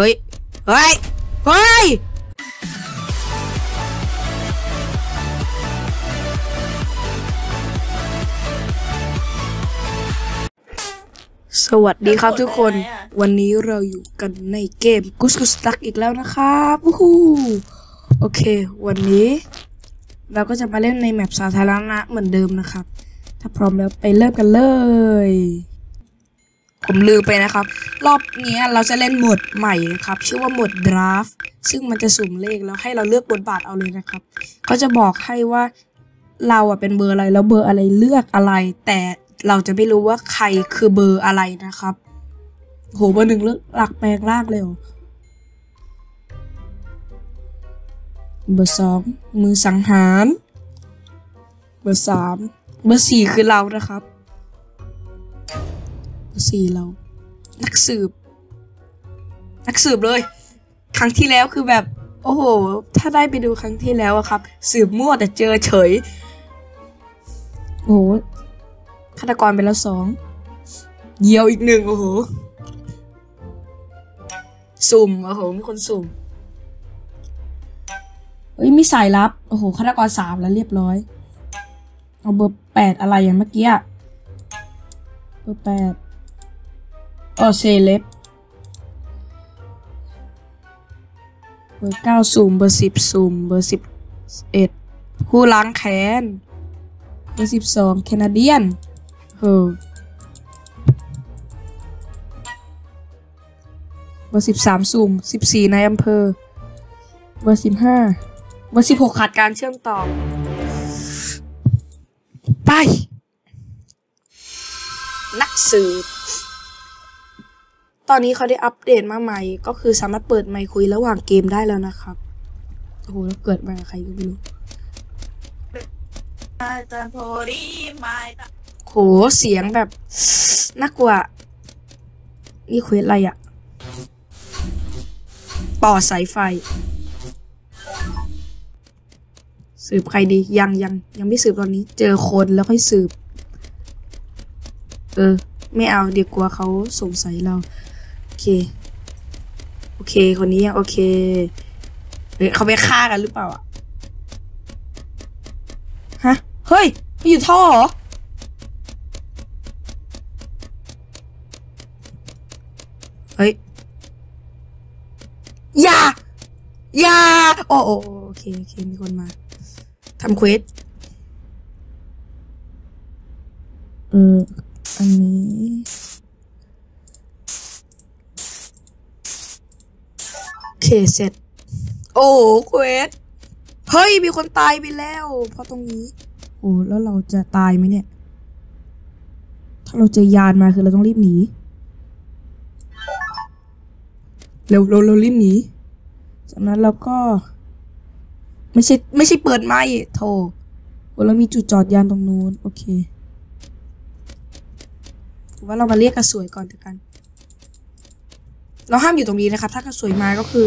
ฮ้ย เฮ้ย เฮ้ยสวัสดีครับทุกคน วันนี้เราอยู่กันในเกมกุสกุสตักอีกแล้วนะครับวู้ฮูโอเค วันนี้ เราก็จะมาเล่นในแมปสาธารณะเหมือนเดิมนะครับ ถ้าพร้อมแล้วไปเริ่มกันเลย ผมลืมไปนะครับ รอบนี้เราจะเล่นโหมดใหม่นะครับ ชื่อว่าโหมด draft ซึ่งมันจะสุ่มเลขแล้วให้เราเลือกบทบาทเอาเลยนะครับเขาจะบอกให้ว่าเราอะเป็นเบอร์อะไรแล้วเบอร์อะไรเลือกอะไร แต่เราจะไม่รู้ว่าใครคือเบอร์อะไรนะครับ โหเบอร์หนึ่งเลือกหลักแปลงร่างเลยเหรอเบอร์สองมือสังหาร เบอร์สามเบอร์สี่คือเรานะครับ สี่เรา นักสืบ นักสืบเลย ครั้งที่แล้วคือแบบ โอ้โห ถ้าได้ไปดูครั้งที่แล้วอะครับ สืบมั่วแต่เจอเฉย โอ้โหฆาตกรไปแล้วสองเยี่ยวอีกหนึ่งโอ้โห สุ่มโอ้โหมีคนสุ่มเฮ้ยมีสายลับ โอ้โหฆาตกรสามแล้วเรียบร้อย เอาเบอร์แปดอะไรอย่างเมื่อกี้อะเบอร์แปด อ๋อเซเลบเบอร์เก้าสุ่มเบอร์สิบสุ่มเบอร์สิบเอ็ดผู้ล้างแค้นเบอร์สิบสองแคนาเดียนเออเบอร์สิบสามสุ่มสิบสี่ในอำเภอเบอร์สิบห้าเบอร์สิบหกขาดการเชื่อมต่อ ไป นักสืบ ตอนนี้เขาได้อัปเดตมาใหม่ ก็คือสามารถเปิดไมค์คุยระหว่างเกมได้แล้วนะครับ โอ้โหแล้วเกิดมาใครก็ไม่รู้อาจารย์โพลีม่ตโหเสียงแบบน่ากลัว นี่เควสอะไรอะต่อสายไฟ สืบใครดี ยังยังยังไม่สืบตอนนี้ เจอคนแล้วค่อยสืบ เออ ไม่เอาเดี๋ยวกลัวเขาสงสัยเรา เค โอเค คนนี้ยังโอเคเฮ้ยเขาไปฆ่ากันหรือเปล่าอะฮะ เฮ้ยเขาอยู่ท่อเหรอ เฮ้ย อย่า อย่า โอ้โอ้โอเค โอเค มีคนมาทำเควสเอออันนี้ เคเสร็จ โอ้เควสเฮ้ย มีคนตายไปแล้ว เพราะตรงนี้ โอ้แล้วเราจะตายไหมเนี่ย ถ้าเราเจอยานมาคือเราต้องรีบหนี เร็วเร็วเร็วรีบหนี จากนั้นเราก็ ไม่ใช่ไม่ใช่เปิดไม้โทรโอ้เรามีจุดจอดยานตรงนู้น โอเคถือว่าเรามาเรียกกระสวยก่อนเถอะกัน เราห้ามอยู่ตรงนี้นะครับ ถ้ากระสวยมาก็คือ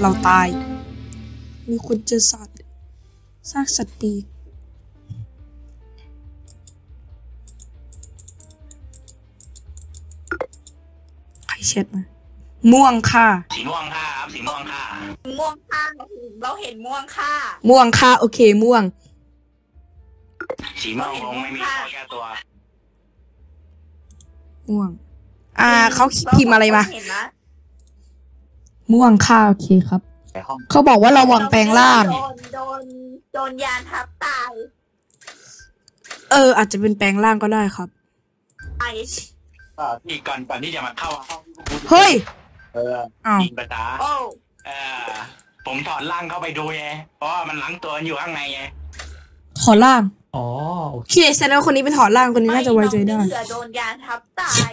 เราตาย มีคนเจอสัตว์ซากสัตว์ปีกใครเช็ดมาม่วงค่ะ สีม่วงค่ะครับสีม่วงค่ะ ม่วงค่าเราเห็นม่วงค่าม่วงค่ะ โอเคม่วง สีม่วงคงไม่มีข้อแก้ตัว ม่วง อ่าเขาพิมพ์อะไรมาเห็นนะ ม่วงค่ะโอเคครับแต่ห้องเขาบอกว่าระวังแปลงร่าง โดนโดนโดนยานทับตายเออ อาจจะเป็นแปลงร่างก็ได้ครับ ไปที่ก่อนก่อนที่จะมาเข้าห้องเฮ้ยเอออ้าวยิงประตาโอ้เออผมถอดร่างเข้าไปดูไงเพราะว่ามันล้างตัวอยู่ข้างในไงถอดร่างอ๋อโอเคแสดงว่าคนนี้เป็นถอดร่างคนนี้น่าจะไว้ใจได้ ม่น้องเสือโดนยานทับตาย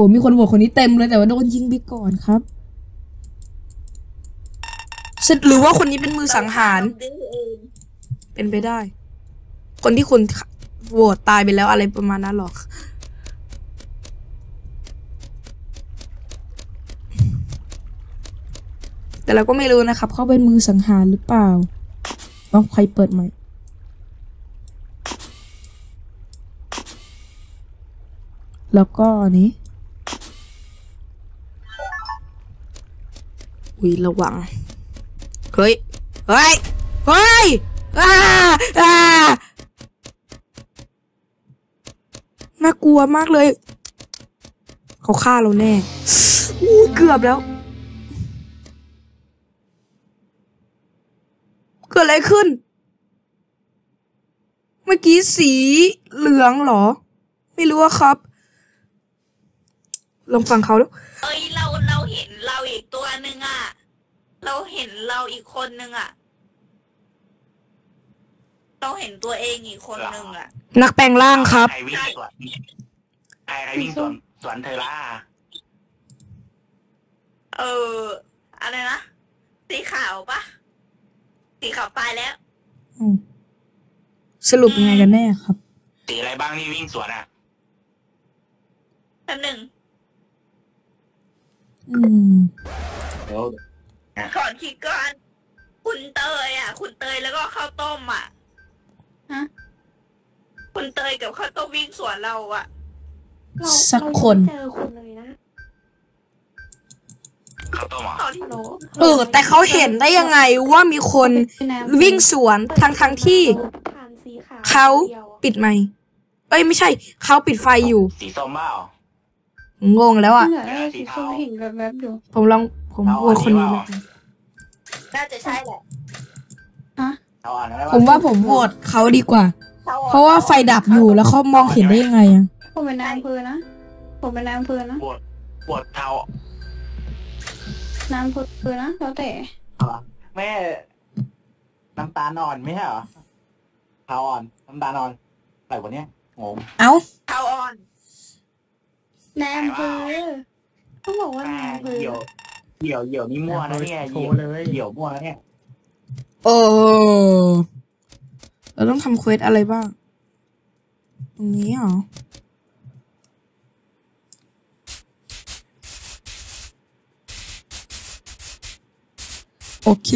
โหมีคนบอกคนนี้เต็มเลยแต่ว่าโดนยิงไปก่อนครับหรือว่าคนนี้เป็นมือสังหารเองเป็นไปได้ คนที่คุณโหวตตายไปแล้วอะไรประมาณนั้นหรอก แต่เราก็ไม่รู้นะครับ เขาเป็นมือสังหารหรือเปล่าต้องใครเปิดใหม่แล้วก็อันนี้ อุ้ยระวัง เฮ้ย เฮ้ย เฮ้ยอ้าอ้าน่ากลัวมากเลย เขาฆ่าเราแน่อู้เกือบแล้ว เกิดอะไรขึ้น เมื่อกี้สีเหลืองเหรอ ไม่รู้ครับ ลองฟังเขาแล้วเอ้ยเราเราเห็นเราอีกตัวหนึ่งอะ เราเห็นเราอีกคนหนึ่งอะ เราเห็นตัวเองอีกคนหนึ่งอะ นักแปลงร่างครับ ใครวิ่งสวนใครใครวิ่งสวนสวนเธอล่ะเออ อะไรนะ สีขาวปะสีขาวตายแล้ว อืมสรุปยังไงกันแน่ครับ สีอะไรบ้างที่วิ่งสวนอะแป๊บหนึ่ง อืมเดี๋ยวก่อนคิดก่อน คุณเตยอะ คุณเตยแล้วก็ข้าวต้มอะฮะคุณเตยกับข้าวต้มวิ่งสวนเราอะเราสักคน เรายังไม่เจอคุณเลยนะข้าวต้มเหรอตอนที่ฮัลโหลเออ แต่เขาเห็นได้ยังไงว่ามีคนวิ่งสวนทั้งทั้งๆที่ ผ่านสีขาวเขาดียวอะปิดไมค์เอ้ยไม่ใช่ เขาปิดไฟอยู่ สีส้มเปล่า งงแล้วอะเหลือได้สีส้มเห็นแบบแบบๆอยู่ผมลองผมโหวตคนนี้แล้วกันน่าจะใช่แหละเอาอ่านได้ผมว่าผมโหวตเขาดีกว่าเขาอเพราะว่าไฟดับอยู่แล้วเขามองเห็นได้ยังไงอะผมเป็นนายอำเภอนะผมเป็นนายอำเภอนะปวดปวดเท้านายอำเภอนะแล้วแต่แม่น้ำตาลอ่อนไม่ใช่เหรอเท้าอ่อนน้ำตาลอ่อนอะไรวะเนี้ยงงเอ้าเขาอ่อ นนายอำเภอต้องบอกว่าแม่นายอำเภอเหี่ยวเหี่ยวเหี่ยวนี่มั่วนะเนี่ยโชเหี่ยวว์เลยเหี่ยวมั่วนะเนี่ย โอ้เราต้องทำเควสอะไรบ้าง ตรงนี้เหรอโอเค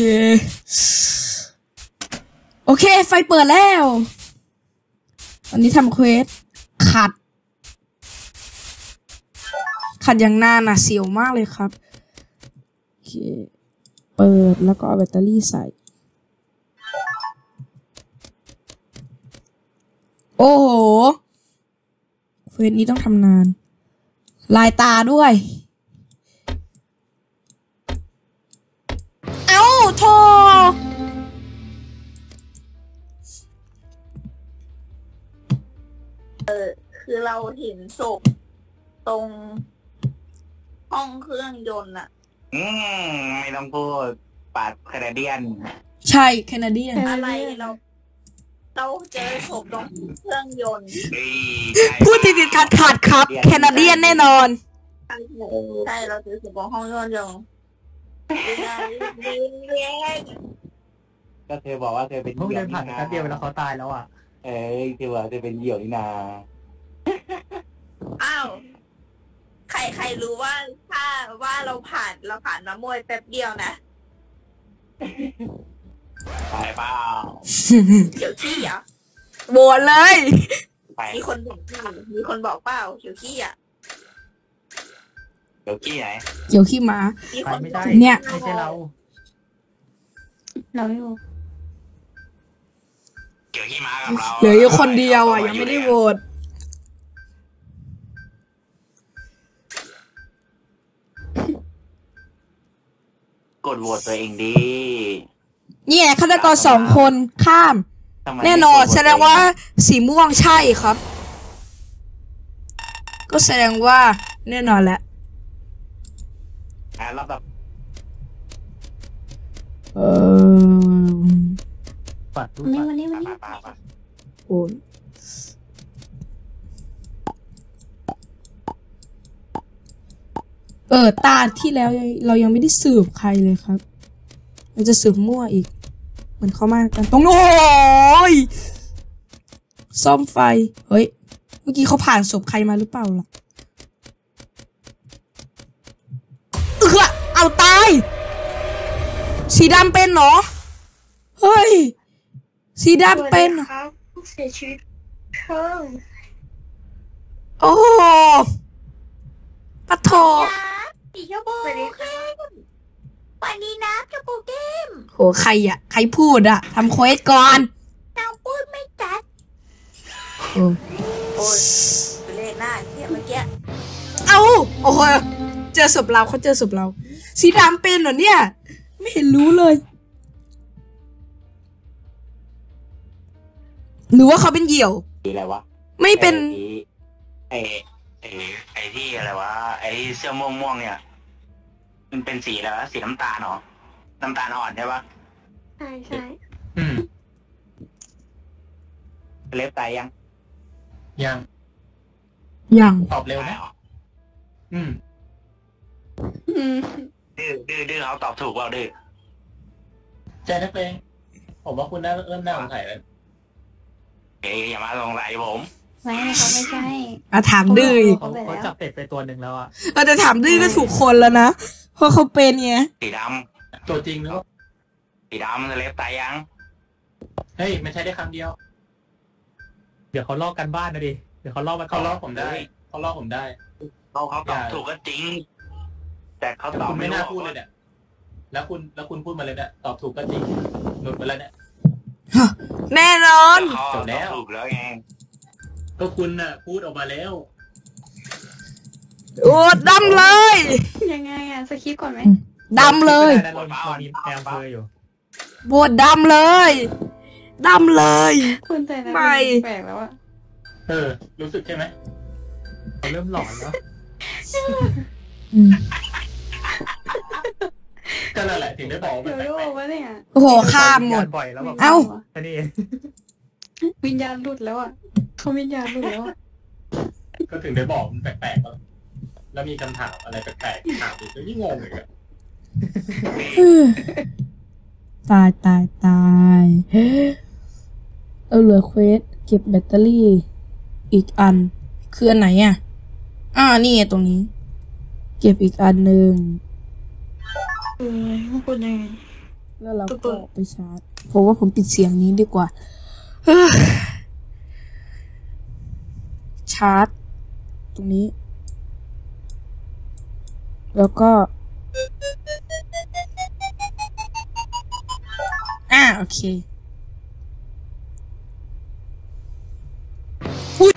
โอเค ไฟเปิดแล้วตอนนี้ทำเควส ขัดอย่างนานอะเสียวมากเลยครับโอเคเปิดแล้วก็เอาแบตเตอรี่ใส่ โอ้โหเควสนี้ต้องทำนาน ลายตาด้วย เอ้าโทคือเราเห็นศพตรง ห้องเครื่องยนต์อะอืมไม่ต้องพูดปาดแคนาเดียน ใช่แคนาเดียน อะไรเราเราเจอศพตรงเครื่องยนต์เฮ้ยพูดติดติดขัดขัดๆครับ แคนาเดียนแน่นอน ใช่เราเจอศพตรงห้องเครื่องยนต์ดีเลี้ยงก็เธอบอกว่าเธอเป็นเพิ่งเหี่ยเดิวนผ่านไปแป๊บเดียวแล้วเขาตายแล้วอะ เอ้ยเธอบอกว่าเธอเป็นเหี่ยวนี่นาอ้าว ใครใครรู้ว่า ถ้าว่าเราผ่านเราผ่านมามวยแป๊บเดียวนะ ไปเปล่าเขียวขี้เหรอโหวตเลย ไปมีคนบอกเปล่ามีคนบอกเปล่าเขียวขี้อะเดี๋ยวกี้ไหนเกี่ยวขี้ม้า มีไปคนไม่บได้อกเนี่ย ไม่ใช่เรา เราอยู่เกี่ยวขี้ม้ากับเราเหลืออยู่คนเดียวอะยังไม่ได้โหวต ดโหวตตัวเองดีเนี่ยฆาตกรสองคนข้าม ทำไมแน่นอนแสดงว่าสีม่วงใช่ครับ ก็แสดงว่าแน่นอนแหละอะรอบต่อเออ ปัดรูปวันนี้ปัดวันนี้วันไปนี้ ไปไปโอ้ ออตาที่แล้วยังเรายังไม่ได้สืบใครเลยครับเราจะสืบมั่วอีก เหมือนเขามากันตรงโน้ยซ่อมไฟ เฮ้ย เมื่อกี้เขาผ่านศพใครมาหรือเปล่าล่ะเออเอาตาย สีดำเป็นเหรอ เฮ้ย สีดำเป็นเหรอครับเสียชีวิตเพิ่มโอ้โหปะโถ สีชมพูขึ้นไปวัสดีนะเจ้าปูเก้มโหใครอะ ใครพูดอะทำเควสก่อนน้องพูดไม่จัดโอ้โอ้ยเลขหน้าเทียบเมื่อกี้เอาโอ้โหเจอศพเราเขาเจอศพเรา สีดำเป็นเหรอเนี่ย ไม่เห็นรู้เลยหรือว่าเขาเป็นเหยี่ยวสีอะไรวะ ไม่เป็น ไอ ไอ้ไอ้ที่อะไรวะไอ้เสื้อม่วงม่วงๆเนี่ย มันเป็นสีอะไรวะสีน้ำตาลเหรอน้ำตาลอ่อนใช่ปะใช่ใช่อืมเล็บตายยังยังยังตอบเร็วนะอืมอืมดื้อดื้อดื้อเขาตอบถูกเปล่าดื้อใจนักเลงผมว่าคุณน่าเริ่มน่าสงสัยแล้วเอ้ยอย่ามาสงสัยผม ไม่เขาไม่ใช่อะถามดื้ออีกเขาเขาจับเป็ดไปตัวหนึ่งแล้วอะเออแต่ถามดื้อก็ถูกคนแล้วนะเพราะเขาเป็นไงสีดตัวจริงแล้วำสีดำเล็บตายยัง เฮ้ยไม่ใช่ได้ครั้งเดียว เดี๋ยวเขาลอกกันบ้านนะดิเดี๋ยวเขาลอกมาเขาลอกผมได้เขาลอกผมได้เขาเขาตอบอย่าถูกก็จริง แต่เขาแต่ตอบคุณไม่ไม่รู้น่าพูดเลยเนี่ยแล้วคุณแล้วคุณพูดมาเลยเนี่ยตอบถูกก็จริงหลุดไปแล้วเนี่ยแน่นอนเขาจตบอบแล้วถูกแล้วไง ก็คุณน่ะพูดออกมาแล้วโอ้ดำเลย ยังไงอะสคริปต์ก่อนไหมดำเลยเราเรามีแอมเภออยู่โบดดำเลยดำเลย คุณใจนะไม่แปลกแล้วอะเออ รู้สึกใช่ไหมเขาเริ่มหลอนแล้วอืมก็นั่นแหละถึงได้บอกว่าเดี๋ยวแปลโลกกวะเนี่ยโอ้โหข้ามหมดบ่อยแล้วแบบเอ้าแค่นี้เองวิญญาณหลุดแล้วอะ เขาวิญญาณหลุดแล้วอะก็ถึงได้บอกมันแปลกๆแล้วแล้วมีคำถามอะไรแปลกๆถามอีกก็ยิ่งงงเลยอะตายตายตายเอาเหลือเควสเก็บแบตเตอรี่ อีกอัน คืออันไหนอะ อ่านี่ไงตรงนี้ เก็บอีกอันหนึ่งเออคุณยังไงแล้วเราเปิก็ดไปชาร์จผมว่าผมปิดเสียงนี้ดีกว่าเฮ้ย ชาร์จตรงนี้ แล้วก็ อ่าโอเคอุ๊ย